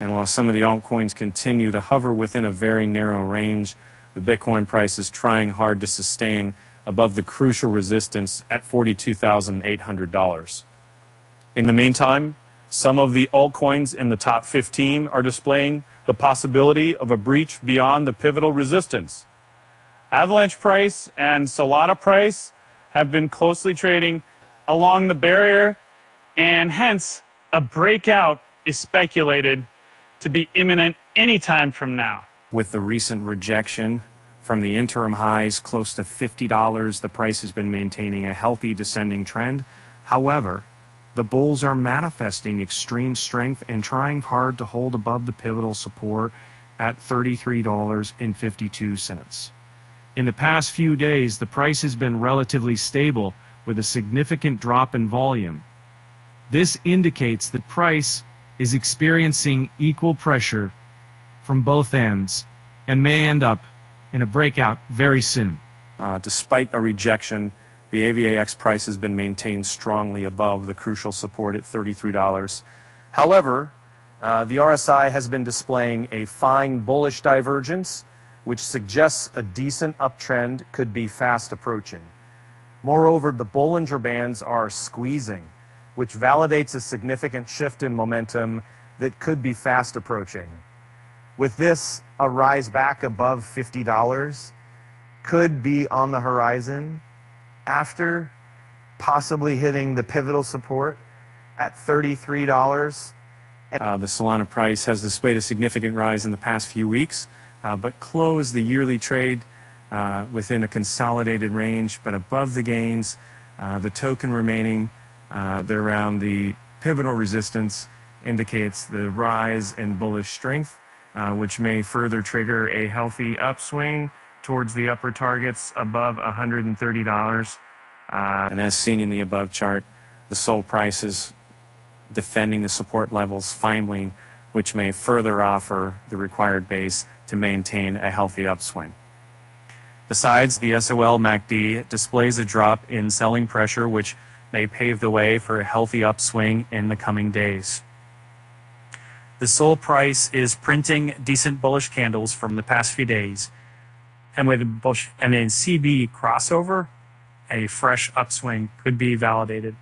And while some of the altcoins continue to hover within a very narrow range, the Bitcoin price is trying hard to sustain above the crucial resistance at $42,800. In the meantime, some of the altcoins in the top 15 are displaying the possibility of a breach beyond the pivotal resistance. Avalanche price and Solana price have been closely trading along the barrier, and hence a breakout is speculated to be imminent anytime from now. With the recent rejection from the interim highs close to $50, the price has been maintaining a healthy descending trend. However, the bulls are manifesting extreme strength and trying hard to hold above the pivotal support at $33.52. In the past few days, the price has been relatively stable with a significant drop in volume. This indicates that price is experiencing equal pressure from both ends and may end up in a breakout very soon. Uh, despite a rejection, the AVAX price has been maintained strongly above the crucial support at $33. However, uh, the RSI has been displaying a fine bullish divergence, which suggests a decent uptrend could be fast approaching. Moreover, the Bollinger Bands are squeezing, which validates a significant shift in momentum that could be fast approaching. With this, a rise back above $50 could be on the horizon after possibly hitting the pivotal support at $33. Uh, the Solana price has displayed a significant rise in the past few weeks, uh, but closed the yearly trade uh, within a consolidated range, but above the gains. Uh, the token remaining uh, around the pivotal resistance indicates the rise in bullish strength, uh, which may further trigger a healthy upswing towards the upper targets above $130. Uh, and as seen in the above chart, the SOL price is defending the support levels finally, which may further offer the required base to maintain a healthy upswing. Besides, the SOL MACD displays a drop in selling pressure, which may pave the way for a healthy upswing in the coming days. The SOL price is printing decent bullish candles from the past few days, and with bullish and then CB crossover, a fresh upswing could be validated.